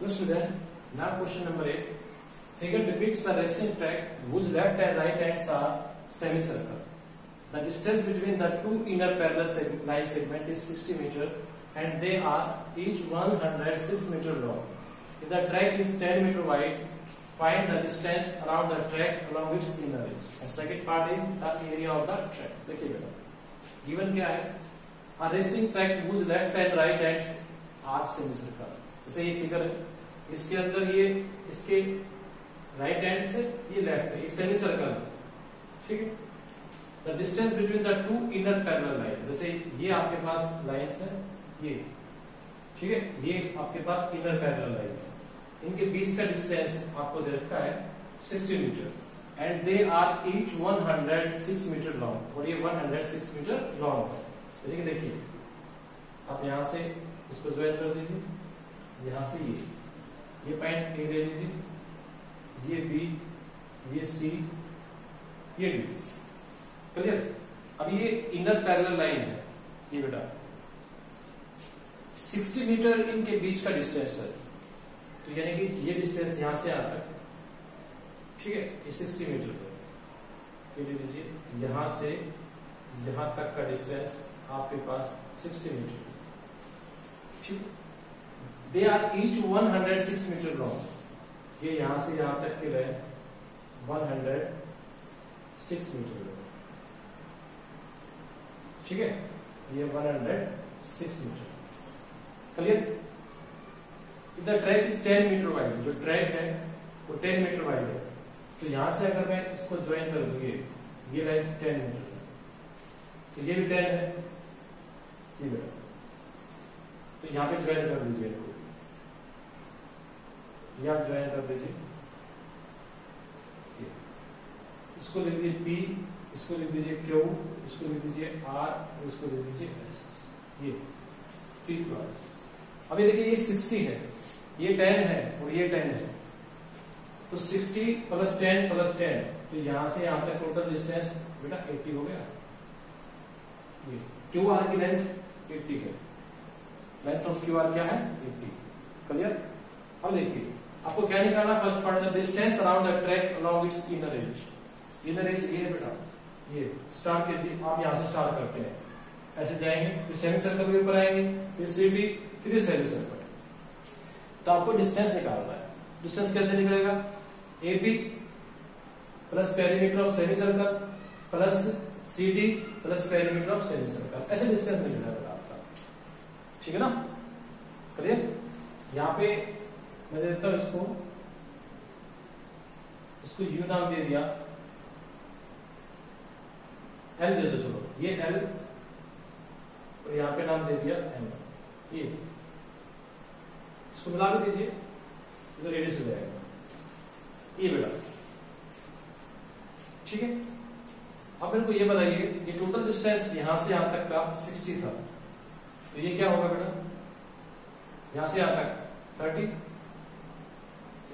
Good student. Now question number eight. Figure depicts a racing track whose left and right ends are semicircle. The distance between the two inner parallel seg- line segment is 60 meter and they are each 106 meter long. If the track is 10 meter wide, find the distance around the track along its inner edge. And second part is the area of the track. देखिए बेटा given क्या है a racing track whose left and right ends are semicircle. जैसे ये figure है। इसके अंदर ये, इसके राइट हैंड से ये लेफ़्ट है, ये सेमी सर्कल ठीक है? The distance between the two inner parallel line जैसे ये आपके पास लाइंस है, ये। ठीक है? ये आपके पास इनर पैरेलल लाइन है। इनके बीच का डिस्टेंस आपको दे रखा है 60 metre and they are each 106 metre long और ये 106 मीटर लॉन्ग है। देखिए आप यहाँ से इसको ज्वाइन कर दीजिए। यहाँ से ये। ये पॉइंट ए ले लीजिए ये बी, ये सी, ये डी। क्लियर अब ये इनर पैरेलल लाइन है। ये बेटा। 60 मीटर इनके बीच का डिस्टेंस है। तो यानी कि ये डिस्टेंस यहाँ से यहाँ है। ठीक है? ये 60 मीटर ये ले लीजिए। यहाँ से यहाँ तक का डिस्टेंस आपके पास 60 मीटर ठीक? They are each 106 metre long ये यहाँ से यहाँ तक के रहे 106 मीटर लॉन्ग ठीक है? ये 106 metre clear the track is 10 metre wide जो ट्रैक है, वो 10 मीटर वाइड है। तो यहाँ से अगर मैं इसको ज्वाइन कर दूँगी, ये लेंथ 10 मीटर तो ये भी 10 है। ये तो यहाँ पे ज्वाइन कर दीजिए। ये आप ज्वाइन कर दीजिए इसको लिख दीजिए पी इसको लिख दीजिए क्यू इसको लिख दीजिए आर इसको लिख दीजिए एस ये पी क्यू एस देखिए, ये 60 है। ये 10 है और ये 10 है। तो 60 प्लस 10 प्लस 10 तो यहाँ से यहाँ तक टोटल डिस्टेंस बेटा 80 हो गया। ये क्यू आर की लेंथ 80 है। लेंथ ऑफ़ क्यू आर क्या है? 80 क्लियर अब देखिए। आपको क्या निकालना first part the distance around track along its inner edge inner edge ये बेटा। ये स्टार्ट कीजिए आप यहाँ से स्टार्ट करते हैं। ऐसे जाएँगे, फिर सेमी सर्कल के ऊपर आएँगे, फिर सी डी फिर सेमी सर्कल तो आपको डिस्टेंस निकालना है। डिस्टेंस कैसे निकलेगा? A B plus perimeter of semi circle plus C D plus perimeter of semi circle ऐसे डिस्टेंस निकलेगा आपका। ठीक है ना? क्लियर यहाँ पे मैं देता हूँ इसको। इसको यू नाम दे दिया। एल दे दो चलो। ये एल और यहाँ पे नाम दे दिया एम ये इसको मिला के दीजिए। इधर रेडियस हो जाएगा। ये बेटा। ठीक है। अब मेरे को ये बताइए ये टोटल डिस्टेंस यहाँ से यहाँ तक का 60 था। तो ये क्या होगा बेटा? यहाँ से यहाँ तक 30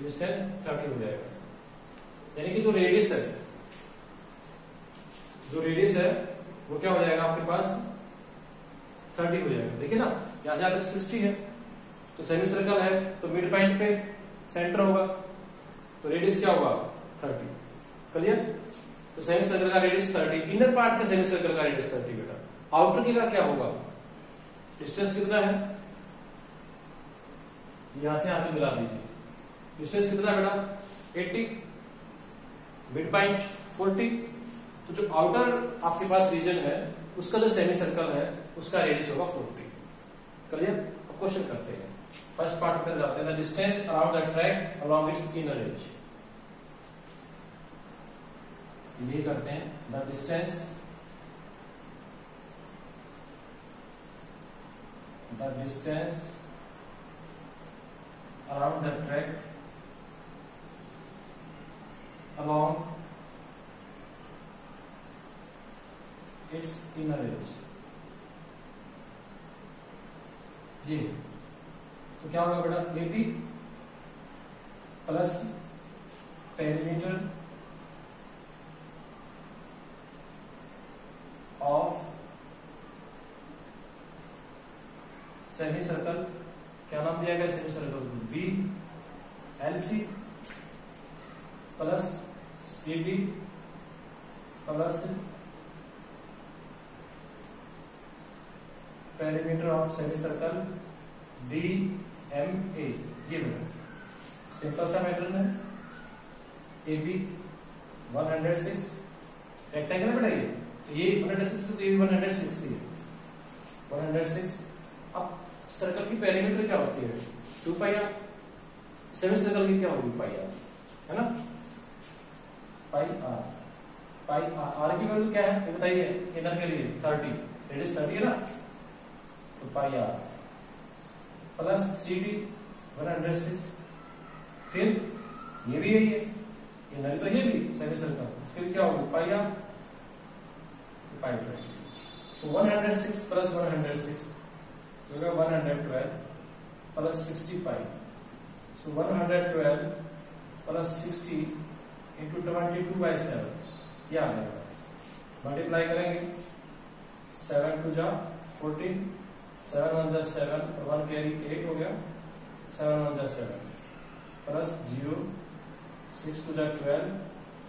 डिस्टेंस 30 हो जाएगा। यानी कि जो रेडियस है, जो रेडियस है, वो क्या हो जाएगा आपके पास? 30 हो जाएगा। देखिए ना, यहाँ से आकर 60 है तो सेमी सर्कल है तो मिड पॉइंट पे सेंटर होगा। तो रेडियस क्या होगा? 30 क्लियर तो सेमी सर्कल का रेडियस 30 इनर पार्ट का सेमी सर्कल का रेडियस 30 बेटा। आउटर की का क्या होगा? डिस्टेंस कितना है? यहाँ से यहाँ मिला दीजिए। डिस्टेंस कितना बेटा 80 मिड पॉइंट 40 तो जो आउटर आपके पास रीजन है, उसका जो सेमी सर्कल है, उसका रेडियस होगा 40 क्लियर अब क्वेश्चन करते हैं। फ़र्स्ट पार्ट में जाते हैं। The distance around the track along its inner edge ये करते हैं। The distance the distance around the track along its inner edge. ये तो क्या होगा बेटा? A P plus perimeter of semi circle क्या नाम दिया गया semi circle B L C plus C D plus perimeter of semi circle D M A ये बेटा सिंपल सा मैटर है A B one hundred six rectangle बेटा ये तो ये वन हंड्रेड सिक्स तो ये वन हंड्रेड सिक्स ही। है वन हंड्रेड सिक्स, अब सर्कल की पेरीमीटर क्या होती है? Two pi R semi circle की क्या होगी पाई आर है ना? Pi R pi R R की वैल्यू क्या है? बताइए इनर के लिए थर्टी रेडियस थर्टी है ना? तो pi R plus C D one फिर ये भी है। ये नहीं तो ये भी सेमी सर्कल इसके क्या होगी? पाई आर पाई ट्वेंटी तो one hundred six plus one hundred six तो होगा one hundred twelve plus sixty five so one hundred twelve plus sixty into twenty two by seven ये आ जाएगा मल्टीप्लाई करेंगे. सेवन टू जा fourteen seven one जा seven one carry eight हो गया. सेवन वन जा seven plus zero six two जा ट्वेल्व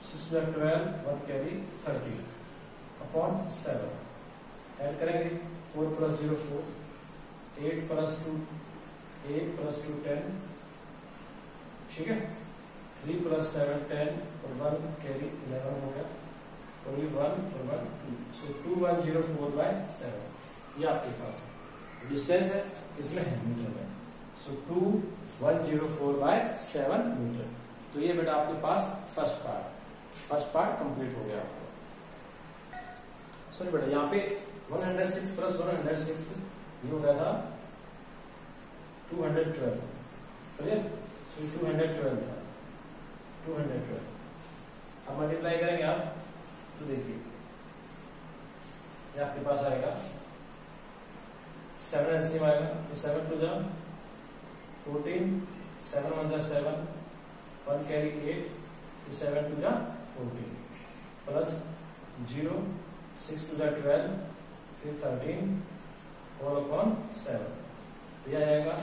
सिक्स टू जा twelve one carry thirty upon seven add करेंगे four plus zero four eight plus two eight plus two ten ठीक है? Three plus seven ten और one carry eleven हो गया. और ये वन और one two so two one zero four by seven ये आपके पास डिस्टेंस है, इसमें है मीटर में so two one zero four by seven meter तो ये बेटा आपके पास first part first part complete हो गया आपका। सॉरी बेटा यहाँ पे 106 प्लस 106 ये हो गया था 212 क्लियर सो 212 था। 212 अब मल्टीप्लाई करेंगे आप तो देखिए। आपके पास आएगा। सेवन एलसीएम आएगा तो सेवन टू जा फोर्टीन सेवन वन जा seven one carry eight seven two जा fourteen plus zero six two जा ट्वेल्व फिर थर्टीन फोर अपॉन सेवन यह आएगा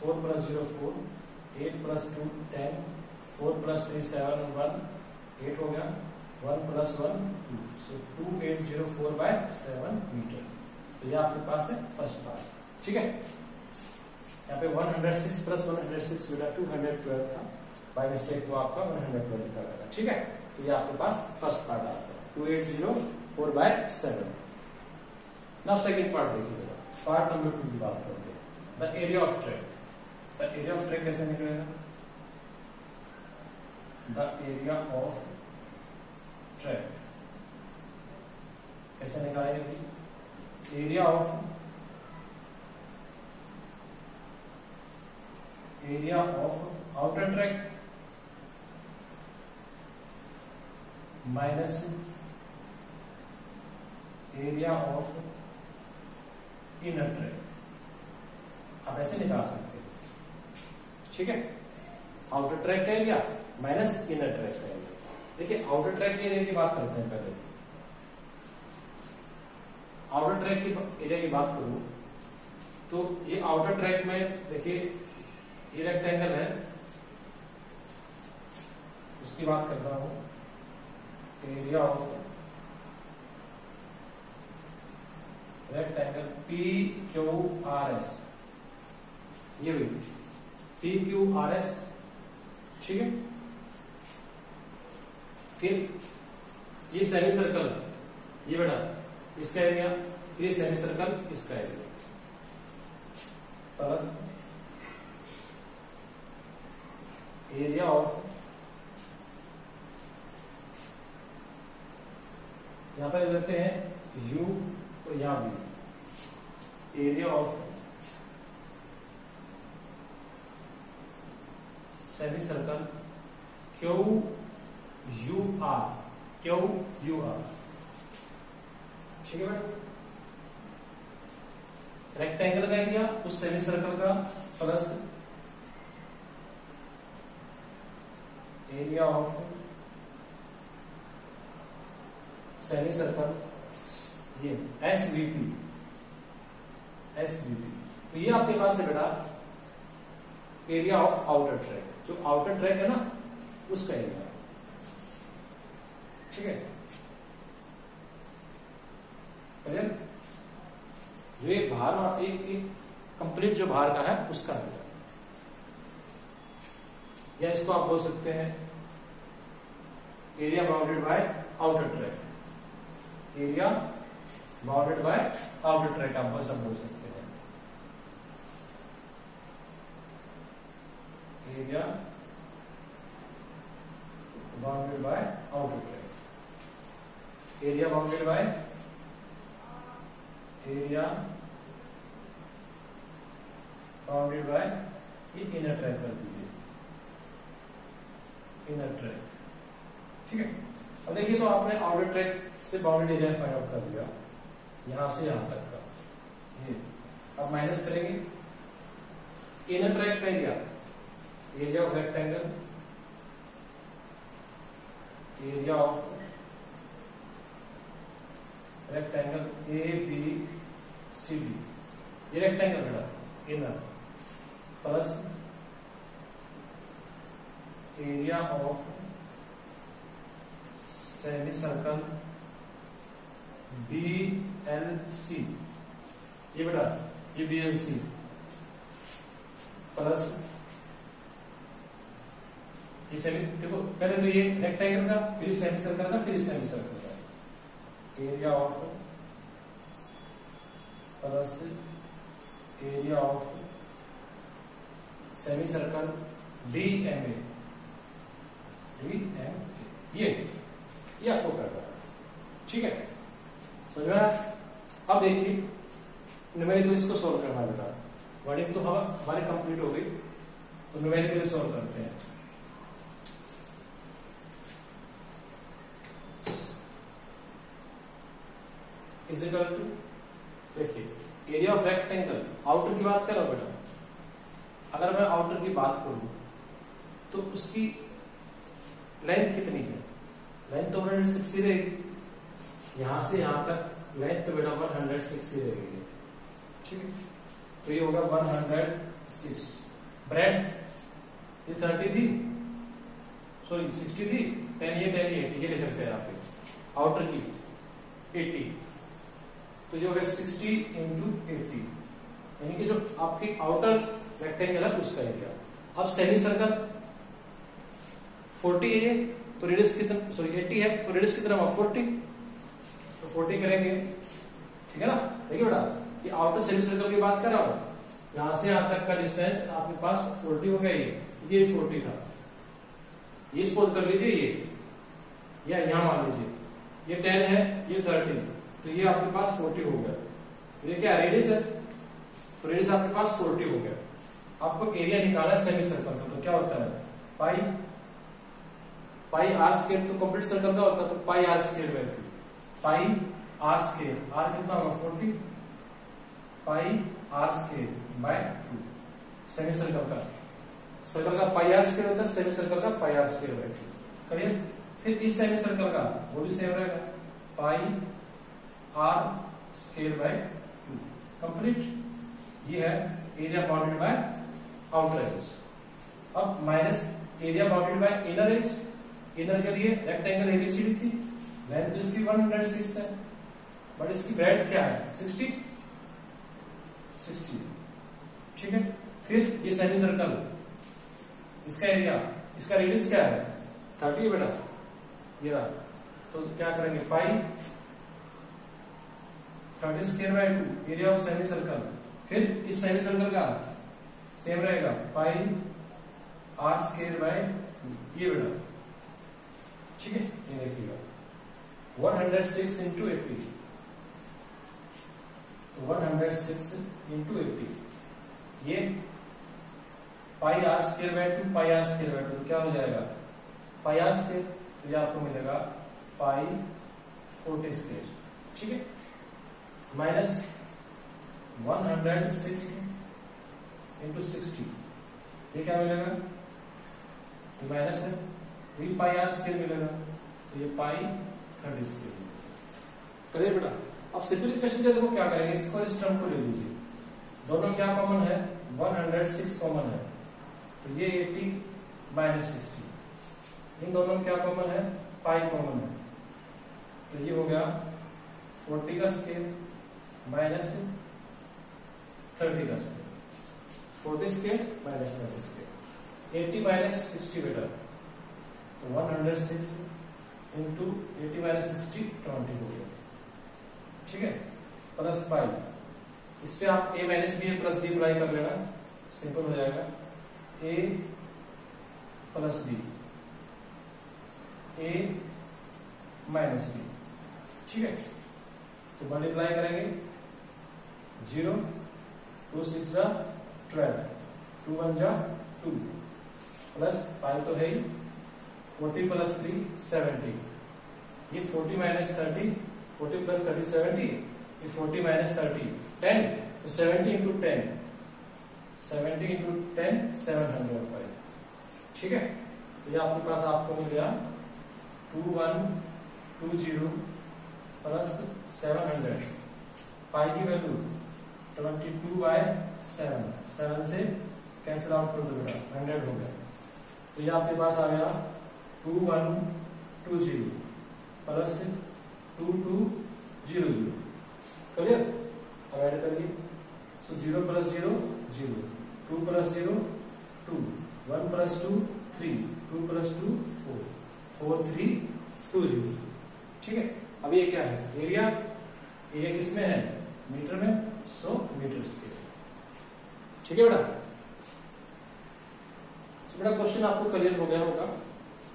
four plus zero four eight plus two ten four plus three seven one eight हो गया one plus one two so two eight zero four by seven meter तो यह आपके पास है फ़र्स्ट पार्ट ठीक है? यहाँ पे 106 प्लस 106 बेटा 212 था. बाय मिस्टेक वो आपका 112 लिखा गया। ठीक है? तो ये आपके पास फ़र्स्ट पार्ट आता है। Two eight zero four by seven. Now second part देखिएगा। पार्ट नंबर टू की बात करते हैं। The area of track the area of track कैसे निकलेगा? द एरिया ऑफ़ ट्रैक कैसे निकालेंगे area of area of outer track minus area of inner track आप ऐसे निकाल सकते हैं। ठीक है? आउटर ट्रैक का एरिया माइनस इनर ट्रैक का एरिया देखिए आउटर ट्रैक के एरिया की बात करते हैं पहले। आउटर ट्रैक की एरिया की बात करूँ तो ये आउटर ट्रैक में देखिए, ये रेक्टेंगल है। उसकी बात करता हूँ। Area of rectangle P Q R S ये भी पी क्यू आर एस ठीक है? फिर ये सेमी सर्कल ये बेटा, इसका एरिया फिर ये सेमी सर्कल इसका एरिया प्लस एरिया ऑफ़ यहाँ पर लेते हैं? यू और यहाँ भी area of semi circle Q U R Q U R ठीक है मैडम रेक्टेंगल का एरिया उस सेमी सर्कल का plus area of semi circle ये S B P S B P तो ये आपके पास है बेटा एरिया ऑफ़ आउटर ट्रैक जो आउटर ट्रैक है ना, उसका एरिया ठीक है? जो एक भार एक एक कंप्लीट जो भार का है, उसका एरिया या इसको आप बोल सकते हैं area bounded by outer track area bounded by outer track आप सब बोल सकते हैं area bounded by outer track area bounded by area bounded by inner track कर दीजिए इनर ट्रैक ठीक है। अब देखिए तो आपने आउटर ट्रैक से बाउंडेड एरिया फाइंड आउट कर दिया। यहाँ से यहाँ तक का। अब माइनस करेंगे। इनर का area area of rectangle area of rectangle A B C B ये रेक्टेंगल बेटा inner plus area of semi circle B L C ये बेटा, ये बी एल सी प्लस ये सेमी देखो, पहले तो ये रेक्टेंगल का, फिर सेमी सर्कल का, फिर सेमी सर्कल का। Area of plus area of semi circle D M A D M A ये ये आपको करना ठीक है? समझ में अब देखिए न्यूमेरिकल इसको सोल्व करना बेटा वर्डिंग तो हम हमारी कंप्लीट हो गई। तो न्यूमेरिकल सोल्व करते हैं। इज़ इक्वल टू देखिए एरिया ऑफ़ रेक्टेंगल आउटर की बात कर बेटा। अगर मैं आउटर की बात करूँ तो उसकी लेंथ कितनी है? लेंथ तो 160 रहेगी। यहाँ से यहाँ तक लेंथ तो बेटा 160 रहेगी ठीक है। तो ये होगा 106 ब्रेड ये 30 थी? सॉरी 60 थी? 10 ये 10 ये ये लिख सकते हैं आप आउटर की 80 तो ये होगा 60 इंटू एट्टी यानी कि जो आपकी आउटर रेक्टेंगल है उसका एरिया अब सेमी सर्कल 40 है तो रेडियस कितना सॉरी 80 है तो रेडियस कितना हुआ? 40 40 करेंगे। ठीक है ना? देखिए बेटा, ये आउटर सेमी सर्कल की बात कर रहा हूँ। यहाँ से यहाँ तक का डिस्टेंस आपके पास 40 हो गया ये। ये 40 था। ये सपोज़ कर लीजिए ये। या यहाँ मान लीजिए। ये 10 है, ये 13 तो ये आपके पास 40 हो गया। तो ये क्या रेडियस है? तो रेडियस आपके पास 40 हो गया। आपको एरिया निकालना है सेमी सर्कल का तो क्या होता है? पाई पाई आर स्केयर तो कंप्लीट सर्कल का होता है तो pi R square two pi R square R कितना होगा? 40 pi R square by two. Semi circle का सर्कल का पाई आर स्केयर होता है सेमी सर्कल का pi R square by two. करिए, फिर इस सेमी सर्कल का, वो भी सेम रहेगा। Pi R square by two. Complete. ये है area bounded by outer edge अब minus area bounded by inner edge inner के लिए रेक्टेंगल एबीसीडी थी। लेंथ तो इसकी 106 है। बट इसकी ब्रेड क्या है? 60 60 ठीक है? फिर ये सेमी सर्कल इसका एरिया इसका रेडियस क्या है? 30 बेटा। ये रहा। तो क्या करेंगे? Five thirty square by two area of semi circle फिर इस सेमी सर्कल का सेम रहेगा। फाइव आर स्केयर बाय ये बेटा। ठीक है? ये देखिएगा। 106 इंटू एट्टी तो 106 इंटू एट्टी ये pi R square by two pi R square by two क्या हो जाएगा? पाई आर स्केयर तो ये आपको मिलेगा पाई फोर्टी स्केयर ठीक है? माइनस 106 इंटू सिक्सटी ये क्या मिलेगा? माइनस है पाई आर स्केयर मिलेगा तो ये पाई करिए बेटा, अब सिंप्लीफिकेशन के देखो क्या करेंगे, इसको इस टर्म को ले लीजिए। दोनों क्या कॉमन है? 106 कॉमन है। तो ये 80 माइनस सिक्सटी इन दोनों क्या कॉमन है? पाई कॉमन है। तो ये हो गया 40 का स्केल माइनस थर्टी का square forty square minus thirty square eighty minus sixty बेटा। तो one hundred six into eighty minus sixty twenty हो गया। ठीक है? प्लस फाइव इस पे आप A minus B plus B apply कर लेना। सिंपल हो जाएगा। A plus B A minus B ठीक है? तो मल्टीप्लाई करेंगे। ज़ीरो टू सिक्स जा ट्वेल्व टू वन जा टू प्लस फाइव तो है ही। फोर्टी प्लस थ्री सेवेंटी ये forty minus thirty, forty plus thirty seventy, ये फोर्टी माइनस थर्टी, टेन तो seventy into ten, seventy into ten, seven hundred five ठीक है? तो ये आपके पास आपको मिल गया two one, two zero plus seven hundred pi की value twenty two by seven. Seven से कैंसिल आउट कर दो बेटा हंड्रेड हो गया। तो ये आपके पास आ गया two one, two zero. Plus two two zero zero clear अब ऐड करिए so zero plus zero zero two plus zero two one plus two three two plus two four four three two zero ठीक है? अब ये क्या है? Area area किसमें है? मीटर में। सो मीटर स्केल ठीक है बेटा? बेटा क्वेश्चन आपको क्लियर हो गया होगा।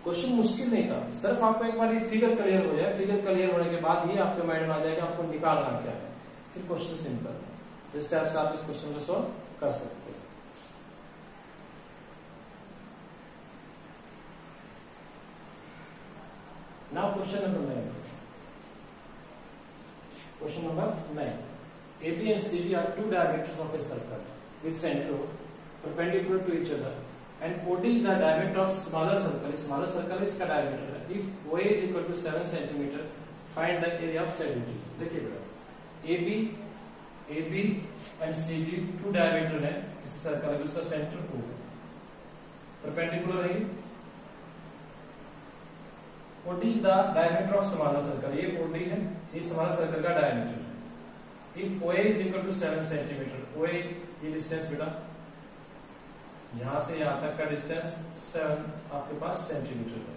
क्वेश्चन मुश्किल नहीं था। सिर्फ़ आपको एक बार ये फिगर क्लियर हो जाए फिगर क्लियर होने के बाद ये आपके माइंड में आ जाएगा आपको निकालना क्या है। फिर क्वेश्चन सिंपल तो इस टाइप से आप इस क्वेश्चन को सॉल्व कर सकते हैं। Now question number nine question number nine AB and CD are two diameters of a circle with center perpendicular to each other and OD is the diameter of smaller circle. Smaller circle इसका diameter है. If OA is equal to 7 centimeter, find the area of region. देखिए बेटा AB, AB and CD two diameter है इस circle का उसका center O है. Perpendicular है OD is the diameter of smaller circle. ये OD है, ये smaller circle का diameter है. If OA is equal to 7 centimeter, OA ये डिस्टेंस बेटा यहाँ से यहाँ तक का डिस्टेंस सेवन आपके पास सेंटीमीटर है।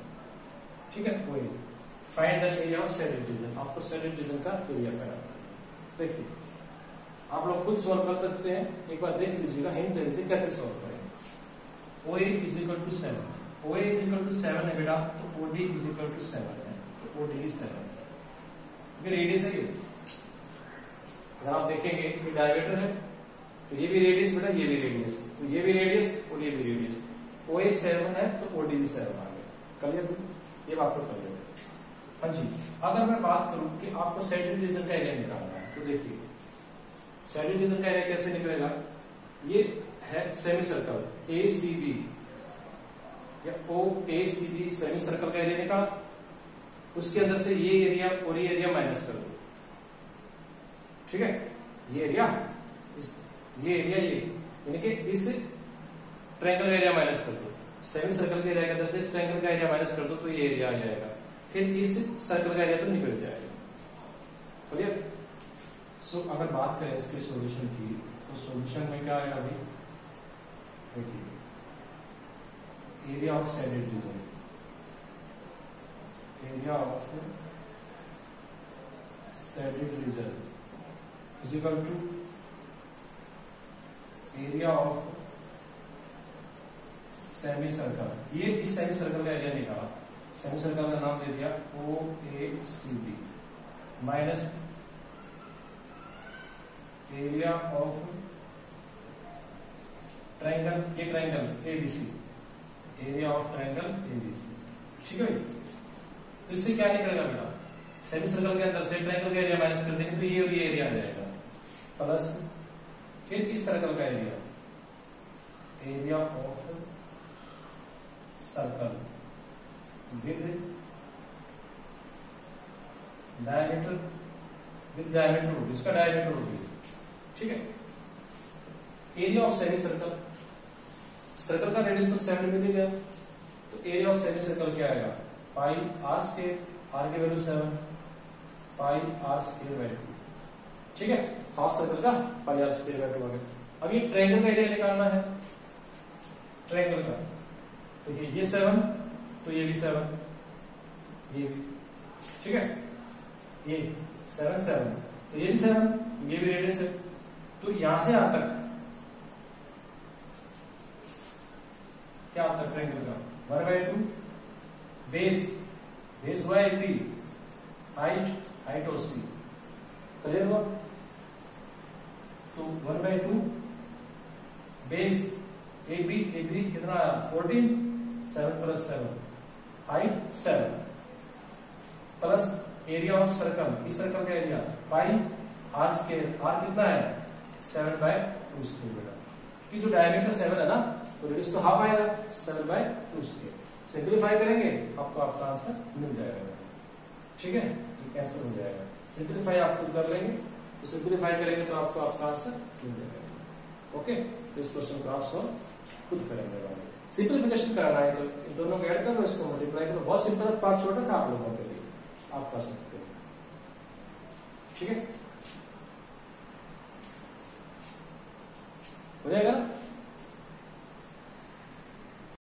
ठीक है? OA find the area of region आपको रीजन का एरिया फाइंड आउट करना देखिए, आप लोग खुद सॉल्व कर सकते हैं। एक बार देख लीजिएगा हिंट दे कैसे सॉल्व करेंगे OA is equal to seven OA is equal to seven है बेटा तो OD is equal to seven है। तो OD इज़ सेवन फिर रेडियस है अगर आप देखेंगे, ये डायमीटर है। तो ये भी रेडियस बेटा, ये भी रेडियस तो ये भी रेडियस और ये भी रेडियस ओ ए सेवन है तो ओ डी सेवन आ गया। क्लियर ये बात तो क्लियर है। हाँ जी। अगर मैं बात करूँ कि आपको सेंट्रल रीजन का एरिया निकालना है तो देखिए। सेंट्रल रीजन का एरिया कैसे निकलेगा? ये है semi circle A C B या O A C B semi circle का एरिया निकाला। उसके अंदर से ये एरिया और ये एरिया माइनस कर दो। ठीक है? ये एरिया ये एरिया ये। यानी कि इस ट्रायंगल एरिया माइनस कर दो। सेमी सर्कल के एरिया के इस ट्रायंगल का एरिया माइनस कर दो तो ये एरिया आ जाएगा। फिर इस सर्कल का एरिया तो निकल जाएगा। क्लियर सो अगर बात करें इसके सॉल्यूशन की तो सॉल्यूशन में क्या आएगा अभी? देखिए। Area of shaded region area of shaded region is equal area of semi circle ये इस सेमी सर्कल का एरिया निकाला। सेमी सर्कल का नाम दे दिया O A C B minus area of triangle ये triangle A B C area of triangle A B C ठीक है तो इससे क्या निकलेगा बेटा? सेमी सर्कल के अंदर से ट्राइंगल का एरिया माइनस कर देंगे तो ये और ये एरिया आ जाएगा। प्लस फिर इस सर्कल का area area of circle with diameter with diameter root इसका डायमीटर रूट ठीक है? Area of semi circle circle का रेडियस तो सेवन मिल गया तो एरिया ऑफ़ सेमी सर्कल क्या आएगा? पाई आर स्केयर आर की value seven pi R square value ठीक है? हाफ़ सर्कल का pi R square by two आ गया अब ये ट्रायंगल का एरिया निकालना है। ट्रायंगल का। तो ये सेवन तो ये भी सेवन ये भी। ठीक है? ये सेवन सेवन तो ये भी सेवन ये भी रेडियस है। तो यहाँ से यहाँ तक क्या आता है ट्रायंगल का? One by two base base A B height height और सी क्लियर हुआ? तो one by two base A B A B कितना fourteen seven plus seven height seven plus area of circle इस सर्कल का area pi R square R कितना है? Seven by two square बेटा कि जो डायमीटर सेवन है ना तो रेडियस तो हाफ़ आएगा. Seven by two square simplify करेंगे, आपको आपका आंसर मिल जाएगा। ठीक है? ये कैंसिल हो जाएगा? सिंप्लीफाई आप खुद कर लेंगे। तो सिंप्लीफाई करेंगे तो आपको आपका आंसर मिल जाएगा। ओके तो इस क्वेश्चन को आप सॉल्व खुद करेंगे सिंप्लीफिकेशन करना है तो इन दोनों को ऐड करो, इसको मल्टीप्लाई करो। बहुत सिंपल पार्ट छोड़ रखा आप लोगों के लिए। आप कर सकते हो। ठीक है? हो जाएगा?